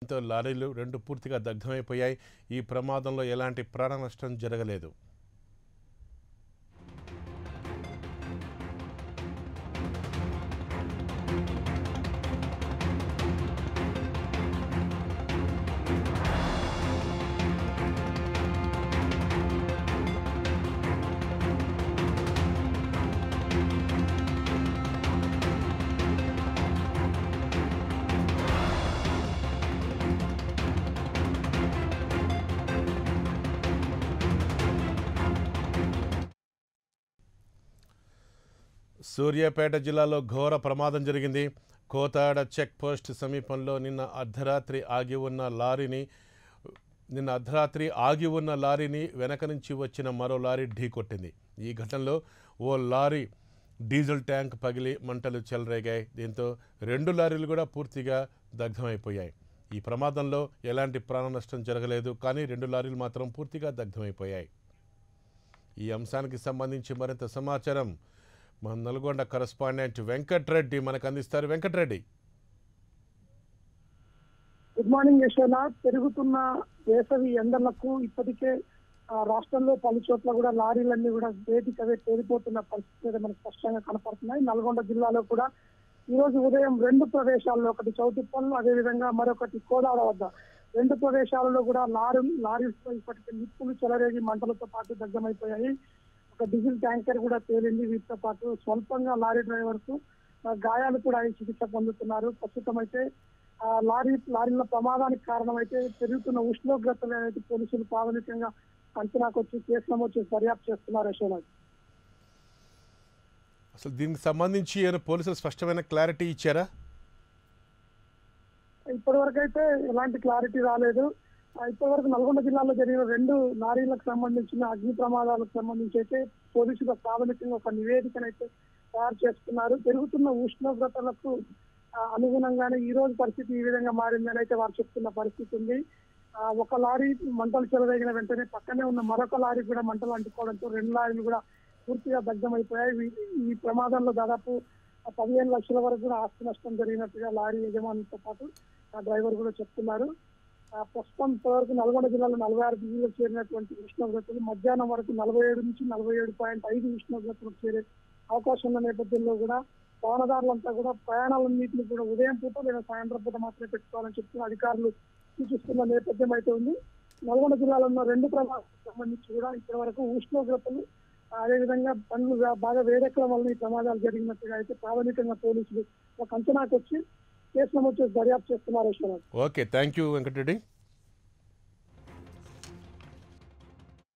దీంతో లారీలు రెండు పూర్తిగా దగ్ధమైపోయాయి. ఈ ప్రమాదంలో ఎలాంటి ప్రాణ నష్టం జరగలేదు. సూర్యాపేట జిల్లాలో ఘోర ప్రమాదం జరిగింది. కోతాడ చెక్ పోస్ట్ సమీపంలో నిన్న అర్ధరాత్రి ఆగి ఉన్న లారీని నిన్న అర్ధరాత్రి ఆగి ఉన్న లారీని వెనక నుంచి వచ్చిన మరో లారీ ఢీకొట్టింది ఈ ఘటనలో ఓ లారీ డీజిల్ ట్యాంక్ పగిలి మంటలు చెలరేగాయి. దీంతో రెండు లారీలు కూడా పూర్తిగా దగ్ధమైపోయాయి. ఈ ప్రమాదంలో ఎలాంటి ప్రాణ నష్టం జరగలేదు కానీ రెండు లారీలు మాత్రం పూర్తిగా దగ్ధమైపోయాయి. ఈ అంశానికి సంబంధించి మరింత సమాచారం మా నల్గొండ కరస్పాండెంట్ వెంకట్రెడ్డి మనకు అందిస్తారు వెంకట్రెడ్డి. గుడ్ మార్నింగ్ యశోనా పెరుగుతున్న వేసవి ఎండలకు ఇప్పటికే రాష్ట్రంలో పలు చోట్ల కూడా లారీలన్నీ కూడా వేటికవే తేలిపోతున్న పరిస్థితి అయితే మనకు స్పష్టంగా కనపడుతున్నాయి. నల్గొండ జిల్లాలో కూడా ఈ రోజు ఉదయం రెండు ప్రదేశాల్లో ఒకటి చౌటిప్పల్లో అదేవిధంగా మరొకటి కోదాడ వద్ద. రెండు ప్రదేశాలలో కూడా లారీ లారీలతో ఇప్పటికే నిప్పులు చెలరేగి మంటలతో పాటు దగ్ధమైపోయాయి. ఒక డీజిల్ ట్యాంకర్ కూడా తేలింది. వీటితో పాటు స్వల్పంగా లారీ డ్రైవర్కు ఆ, గాయాలు కూడా అయి చికిత్స పొందుతున్నారు. ప్రస్తుతం అయితే ఆ, లారీ లారీల ప్రమాదానికి కారణమైతే పెరుగుతున్న ఉష్ణోగ్రతలు అనేది పోలీసులు ప్రాథమికంగా అంచనాకు వచ్చి కేసు నమోదు చేసి దర్యాప్తు చేస్తున్నారు యశోనాథ్ అసలు దీనికి సంబంధించి పోలీసులు స్పష్టమైన క్లారిటీ ఇచ్చారా? ఇప్పటి వరకు అయితే ఎలాంటి క్లారిటీ రాలేదు. ఇప్పటివరకు ఇప్పటి వరకు నల్గొండ జిల్లాలో జరిగిన రెండు లారీలకు సంబంధించిన అగ్ని ప్రమాదాలకు సంబంధించి అయితే పోలీసులు ప్రాథమికంగా ఒక నివేదికనైతే తయారు చేస్తున్నారు. పెరుగుతున్న ఉష్ణోగ్రతలకు అనుగుణంగానే ఈ రోజు పరిస్థితి ఈ విధంగా మారిందని అయితే వారు చెప్తున్న పరిస్థితి ఉంది. ఒక లారీ మంటలు చెలరేగిన వెంటనే పక్కనే ఉన్న మరొక లారీ కూడా మంటలు అంటుకోవడంతో రెండు లారీలు కూడా పూర్తిగా దగ్ధమైపోయాయి. ఈ ప్రమాదంలో దాదాపు పదిహేను లక్షల వరకు కూడా ఆస్తి నష్టం జరిగినట్టుగా లారీ యజమానితో పాటు ఆ డ్రైవర్ కూడా చెప్తున్నారు. ప్రస్తుతం ఇప్పటివరకు నల్గొండ జిల్లాలో నలభై ఆరు డిగ్రీలు చేరినటువంటి ఉష్ణోగ్రతలు మధ్యాహ్నం వరకు నలభై ఏడు నుంచి నలభై ఏడు పాయింట్ ఐదు ఉష్ణోగ్రతలు చేరే అవకాశం ఉన్న నేపథ్యంలో కూడా వాహనదారులంతా కూడా ప్రయాణాలన్నింటినీ కూడా ఉదయం పూట లేదా సాయంత్రం పూట మాత్రమే పెట్టుకోవాలని చెప్తున్న అధికారులు సూచిస్తున్న నేపథ్యం అయితే ఉంది. నల్గొండ జిల్లాలో ఉన్న రెండు ప్రమాదాలకు సంబంధించి కూడా ఇప్పటి వరకు ఉష్ణోగ్రతలు అదేవిధంగా పనులు బాగా వేడెక్కడం వల్ల ఈ ప్రమాదాలు జరిగినట్టుగా అయితే ప్రాథమికంగా పోలీసులు ఒక అంచనాకు వచ్చి కేసు నమోదు చేసి దర్యాప్తు చేస్తున్నారు ఓకే థ్యాంక్ యూ వెంకటరెడ్డి.